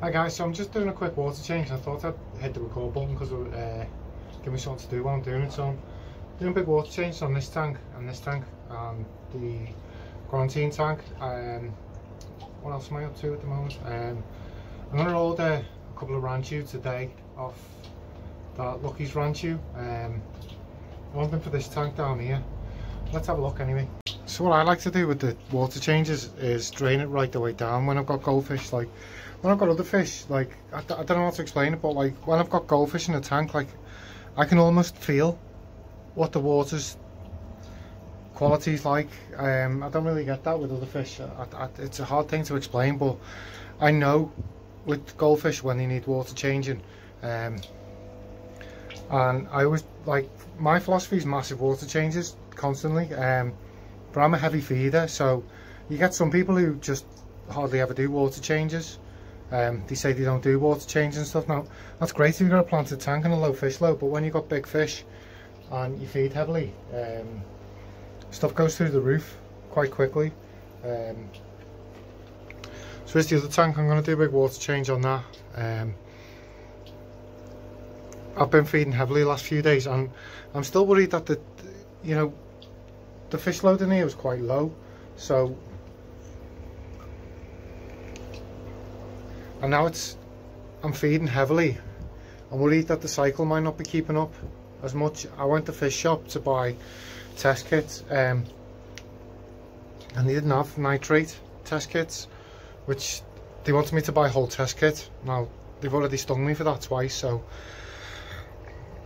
Hi guys, so I'm just doing a quick water change. I thought I'd hit the record button because it would uh, give me something to do while I'm doing it. So I'm doing a big water change on this tank and this tank and the quarantine tank. Um, what else am I up to at the moment? Um, I'm going to order a couple of Ranchu today off that Lucky's Ranchu. Um, one thing for this tank down here. Let's have a look anyway. So what I like to do with the water changes is drain it right the way down when I've got goldfish. Like when I've got other fish, like I, I don't know how to explain it, but like when I've got goldfish in the tank, like I can almost feel what the water's quality is like. Um, I don't really get that with other fish. I, I, it's a hard thing to explain, but I know with goldfish when they need water changing. Um, and I always like my philosophy is massive water changes constantly. Um, but I'm a heavy feeder so you get some people who just hardly ever do water changes um, they say they don't do water change and stuff. Now that's great if you've got a planted tank and a low fish load but when you've got big fish and you feed heavily um, stuff goes through the roof quite quickly. Um, so here's the other tank. I'm going to do a big water change on that. Um, I've been feeding heavily the last few days and I'm still worried that the you know the fish load in here was quite low. So and now it's I'm feeding heavily I'm worried that the cycle might not be keeping up as much I went to fish shop to buy test kits um, and they didn't have nitrate test kits which they wanted me to buy a whole test kit now they've already stung me for that twice so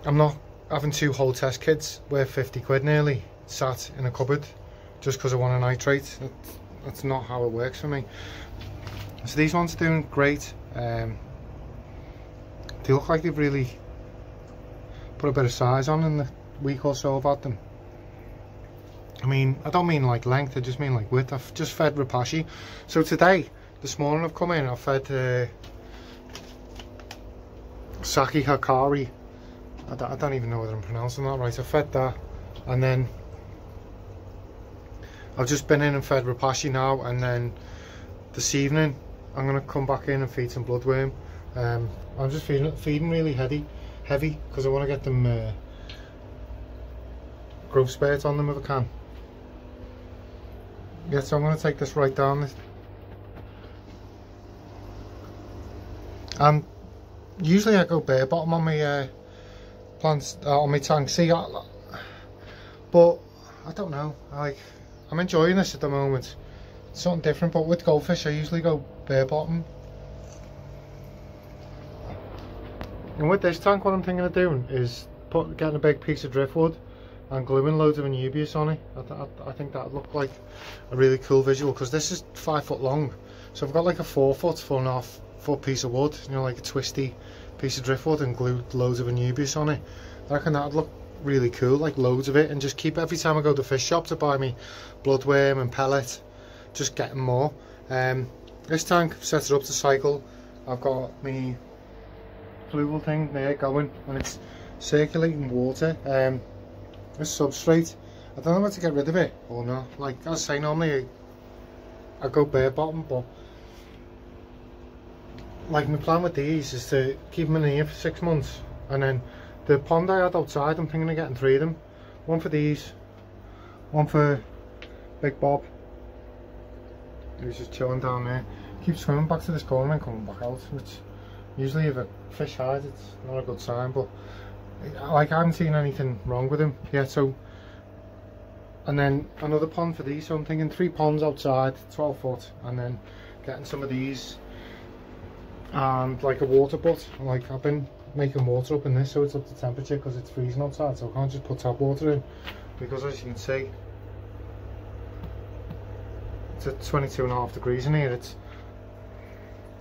I'm not having two whole test kits worth 50 quid nearly sat in a cupboard just because I want a nitrate. That's, that's not how it works for me. So these ones are doing great. Um, they look like they've really put a bit of size on in the week or so I've had them. I mean, I don't mean like length, I just mean like width. I've just fed Repashy So today, this morning I've come in, I've fed uh, Saki Hakari. I don't, I don't even know whether I'm pronouncing that right. I fed that and then I've just been in and fed Repashy now and then this evening I'm going to come back in and feed some bloodworm. Um, I'm just feeding, feeding really heavy heavy because I want to get them uh, growth spurt on them if I can. Yeah, so I'm going to take this right down. And usually I go bare bottom on my uh, plants, uh, on my tank. See, I, but I don't know, like I'm enjoying this at the moment. Something different, but with goldfish I usually go bare bottom. And with this tank what I'm thinking of doing is put, getting a big piece of driftwood and gluing loads of anubias on it. I, th I think that would look like a really cool visual because this is five foot long. So I've got like a four foot, four and a half foot piece of wood, you know, like a twisty piece of driftwood and glued loads of anubias on it. I reckon that'd look really cool, like loads of it, and just keep every time I go to the fish shop to buy me bloodworm and pellet, just getting more. Um, this tank set it up to cycle. I've got my fluval thing there going, and it's circulating water. Um, this substrate, I don't know whether to get rid of it or not. Like I say, normally I, I go bare bottom, but like my plan with these is to keep them in here for six months, and then the pond I had outside, I'm thinking of getting three of them. One for these, one for Big Bob. He's just chilling down there. Keep swimming back to this corner and coming back out, which usually if a fish hides, it's not a good sign, but like I haven't seen anything wrong with him yet, so and then another pond for these, so I'm thinking three ponds outside, 12 foot, and then getting some of these and like a water butt, like I've been making water up in this so it's up to temperature because it's freezing outside so I can't just put tap water in because as you can see it's at 22 and a half degrees in here it's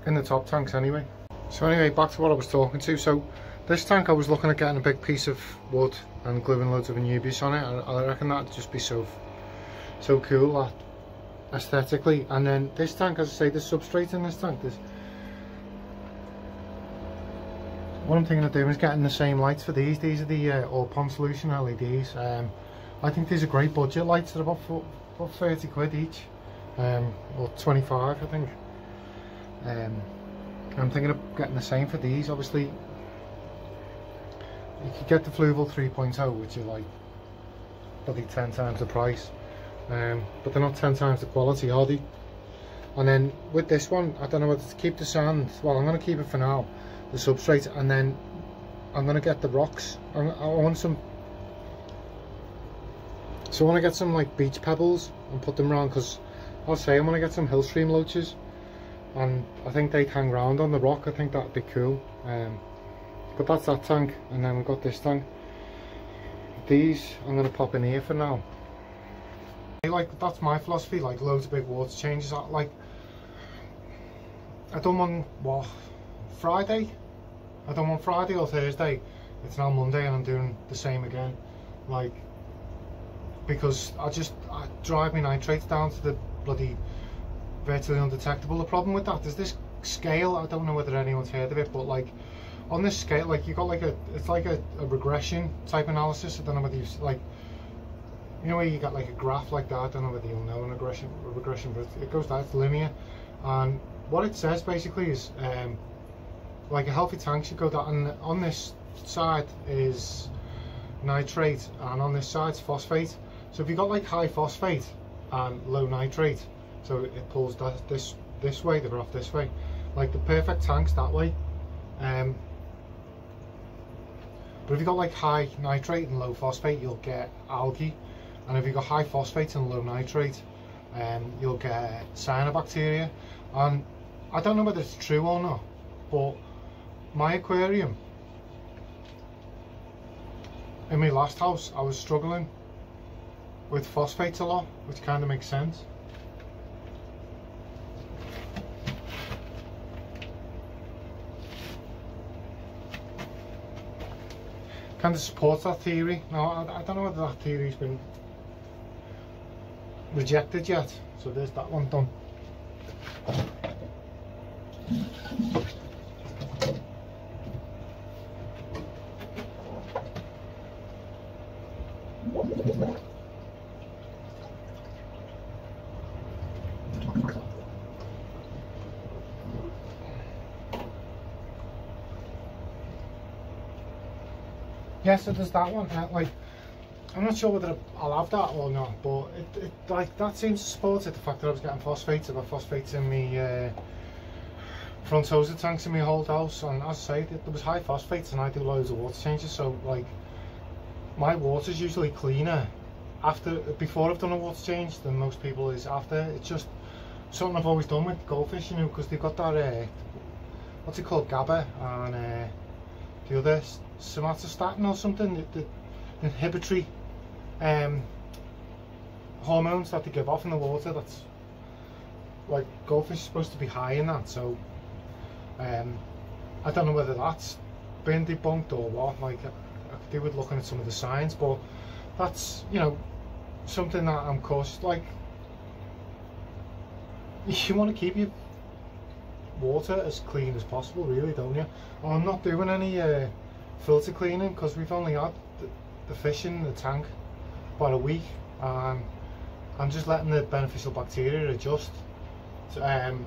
in the top tanks anyway so anyway back to what I was talking to so this tank I was looking at getting a big piece of wood and gluing loads of Anubias on it I reckon that'd just be so so cool aesthetically and then this tank as I say the substrate in this tank there's what I'm thinking of doing is getting the same lights for these. These are the uh, All Pond Solution LEDs. Um, I think these are great budget lights. They're about, about 30 quid each. Um, or 25 I think. Um, I'm thinking of getting the same for these. Obviously, you could get the Fluval 3.0, which are like probably 10 times the price, um, but they're not 10 times the quality, are they? And then with this one, I don't know whether to keep the sand. Well, I'm going to keep it for now, the substrate, and then I'm going to get the rocks. I, I want some. So I want to get some like beach pebbles and put them around because I'll say I'm to get some hill stream loaches and I think they'd hang around on the rock I think that'd be cool. Um, but that's that tank and then we've got this tank. These I'm to pop in here for now. Like that's my philosophy like loads of big water changes like I don't want what Friday? I don't want Friday or Thursday. It's now Monday and I'm doing the same again. Like because I just I drive my nitrates down to the bloody virtually undetectable. The problem with that is this scale, I don't know whether anyone's heard of it, but like on this scale, like you got like a, it's like a, a regression type analysis. I don't know whether you've like, you know where you got like a graph like that. I don't know whether you'll know an regression, regression, but it goes down, it's linear. And what it says basically is, um, like a healthy tank should go down, and on this side is nitrate, and on this side phosphate. So if you got like high phosphate and low nitrate, so it pulls that, this this way, the graph this way. Like the perfect tank's that way. Um, but if you've got like high nitrate and low phosphate, you'll get algae. And if you've got high phosphate and low nitrate, um, you'll get cyanobacteria. And I don't know whether it's true or not, but my aquarium, in my last house, I was struggling with phosphates a lot, which kind of makes sense. kind of supports that theory. Now, I, I don't know whether that theory's been rejected yet. So there's that one done. Yeah, so there's that one. Uh, like, I'm not sure whether I'll have that or not, but it, it like that seems to support it. The fact that I was getting phosphates, I got phosphates in me uh, front tanks in my whole house, and as I say, there was high phosphates, and I do loads of water changes. So like, my water's usually cleaner after before I've done a water change than most people is after. It's just something I've always done with goldfish, you know, because they've got that uh, what's it called, GABA, and uh, the other somatostatin or something, the, the inhibitory um, hormones that they give off in the water. That's like goldfish is supposed to be high in that, so um, I don't know whether that's been debunked or what. Like I, I could do with looking at some of the science, but that's you know something that I'm cautious. Like you want to keep your water as clean as possible, really, don't you? I'm not doing any. Uh, filter cleaning because we've only had the, the fish in the tank about a week and I'm just letting the beneficial bacteria adjust. So, um,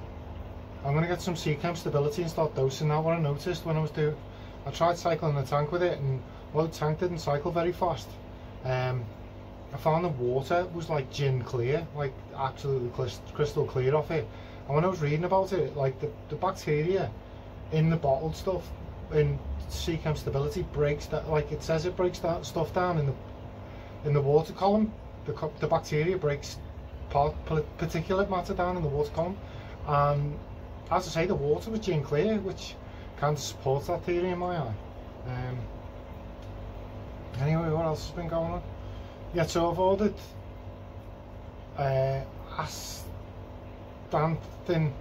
I'm going to get some Seachem stability and start dosing that. What I noticed when I was doing, I tried cycling the tank with it and well the tank didn't cycle very fast. Um, I found the water was like gin clear, like absolutely crystal clear off it. And when I was reading about it, like the, the bacteria in the bottled stuff in Seachem stability breaks that like it says it breaks that stuff down in the in the water column. The, the bacteria breaks part, particulate matter down in the water column. And as I say the water was gin clear which kind of supports that theory in my eye. Um, anyway what else has been going on? Yeah so I've ordered uh, Astaxanthin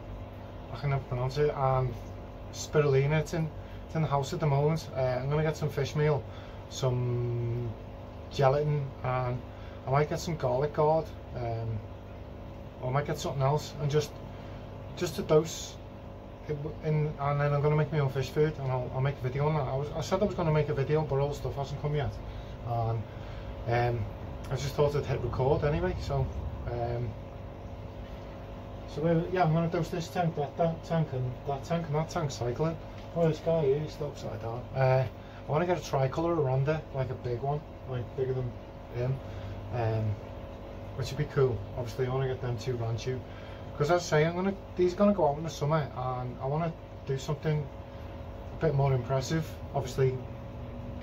I can never pronounce it and spirulina it's in it's in the house at the moment. Uh, I'm going to get some fish meal, some gelatin, and I might get some GarlicGuard, um, or I might get something else, and just just a dose. In, and then I'm going to make my own fish food, and I'll, I'll make a video on that. I, was, I said I was going to make a video, but all stuff hasn't come yet. And um, I just thought I'd hit record anyway, so um, So we're, yeah, I'm gonna dose this tank, that, that tank, and that tank, and that tank cycling. Oh, this guy here, he's upside down. Uh, I want to get a tricolour around it, like a big one, like bigger than him, um, which would be cool. Obviously, I want to get them two Ranchu, because as I say, I'm gonna these are gonna go out in the summer, and I want to do something a bit more impressive. Obviously,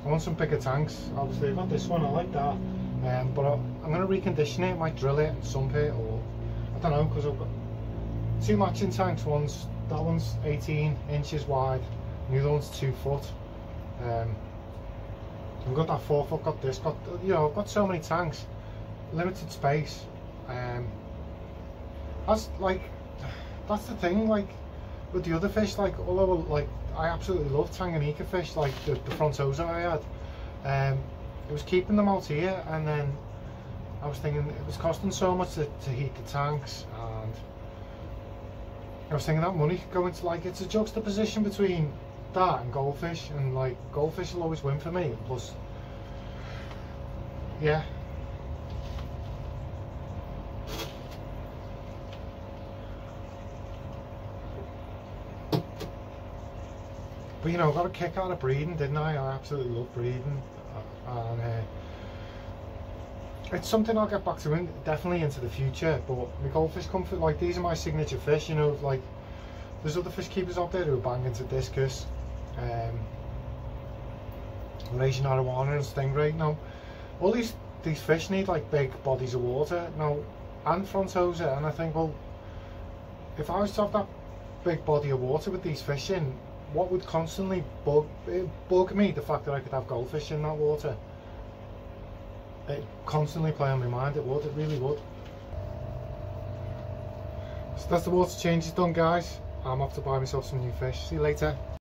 I want some bigger tanks. Obviously, I've got this one, I like that, um, but I, I'm gonna recondition it, might drill it and sump it, or I don't know, because I've got two matching tanks. One's that one's 18 inches wide, and the other one's two foot. Um, I've got that four foot, got this, got you know, I've got so many tanks, limited space. Um, that's like, that's the thing. Like with the other fish, like although like I absolutely love Tanganyika fish, like the, the frontosa I had. Um, it was keeping them out here, and then I was thinking it was costing so much to, to heat the tanks, and I was thinking that money could go into like it's a juxtaposition between that and goldfish and like goldfish will always win for me plus yeah. But you know I got a kick out of breeding didn't I? I absolutely love breeding uh, and uh, it's something I'll get back to in, definitely into the future but my goldfish comfort like these are my signature fish you know like there's other fish keepers out there who are banging to discus um, Malaysian arowana and stingray. Now, all these these fish need like big bodies of water now, and frontosa. And I think, well, if I was to have that big body of water with these fish in, what would constantly bug bug me the fact that I could have goldfish in that water. It constantly play on my mind. It would. It really would. So that's the water changes done, guys. I'm off to buy myself some new fish. See you later.